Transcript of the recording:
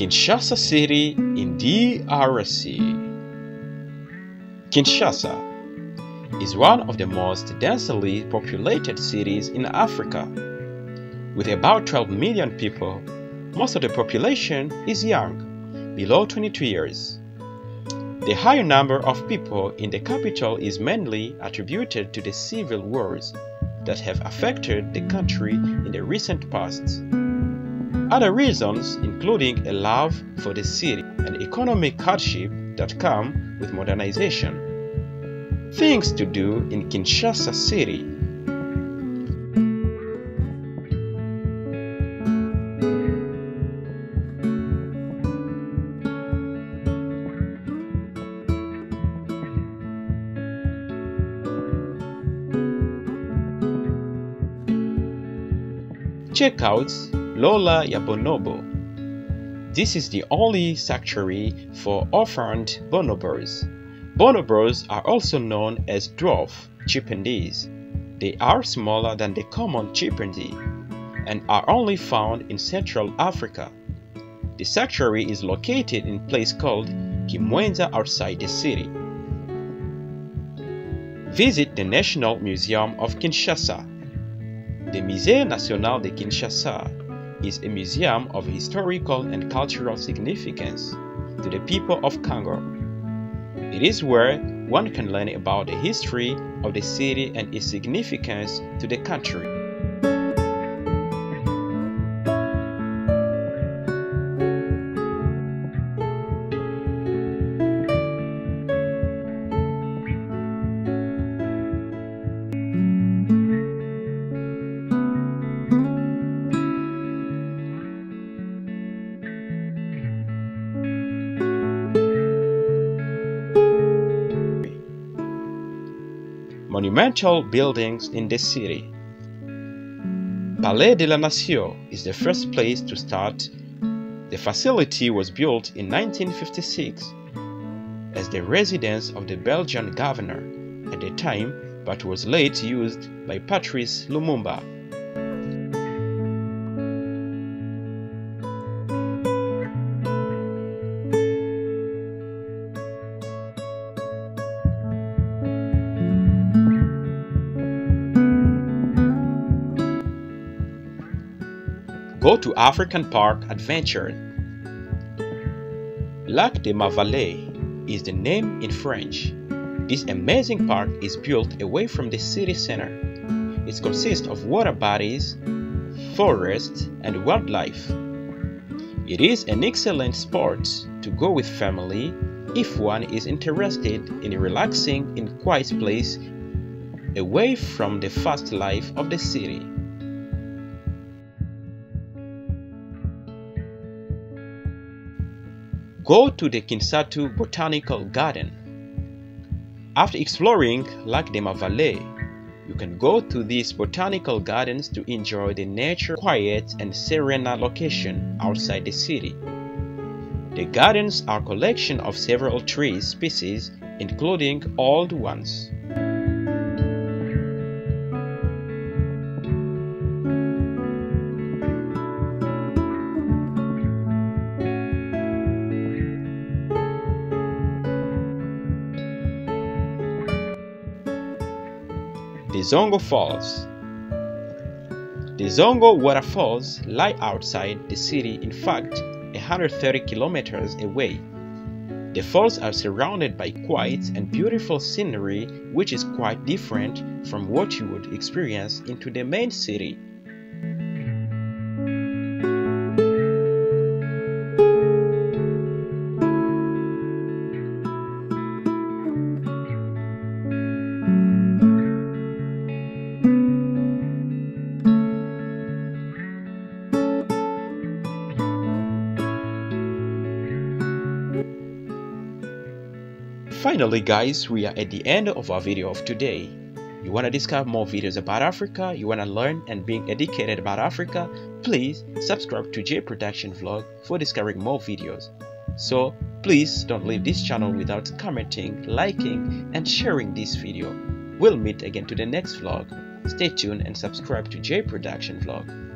Kinshasa City in DRC. Kinshasa is one of the most densely populated cities in Africa. With about 12 million people, most of the population is young, below 22 years. The high number of people in the capital is mainly attributed to the civil wars that have affected the country in the recent past. Other reasons, including a love for the city and economic hardship that come with modernization. Things to do in Kinshasa City. Check out Lola ya Bonobo. This is the only sanctuary for orphaned bonobos. Bonobos are also known as dwarf chimpanzees. They are smaller than the common chimpanzee and are only found in Central Africa. The sanctuary is located in a place called Kimwenza outside the city. Visit the National Museum of Kinshasa. The Musée National de Kinshasa is a museum of historical and cultural significance to the people of Congo. It is where one can learn about the history of the city and its significance to the country. Monumental buildings in the city. Palais de la Nation is the first place to start. The facility was built in 1956 as the residence of the Belgian governor at the time but was later used by Patrice Lumumba. Go to African Park Adventure. Lac de Ma Vallée is the name in French. This amazing park is built away from the city center. It consists of water bodies, forests, and wildlife. It is an excellent spot to go with family if one is interested in relaxing in quiet place away from the fast life of the city. Go to the Kisantu Botanical Garden. After exploring Lac de Ma Vallée, you can go to these botanical gardens to enjoy the nature, quiet and serene location outside the city. The gardens are collection of several tree species, including old ones. The Zongo Falls. The Zongo waterfalls lie outside the city, in fact, 130 kilometers away. The falls are surrounded by quiet and beautiful scenery, which is quite different from what you would experience into the main city. Finally guys, we are at the end of our video of today. You want to discover more videos about Africa, you want to learn and being educated about Africa, please subscribe to Jay Production Vlog for discovering more videos. So please don't leave this channel without commenting, liking and sharing this video. We'll meet again to the next vlog. Stay tuned and subscribe to Jay Production Vlog.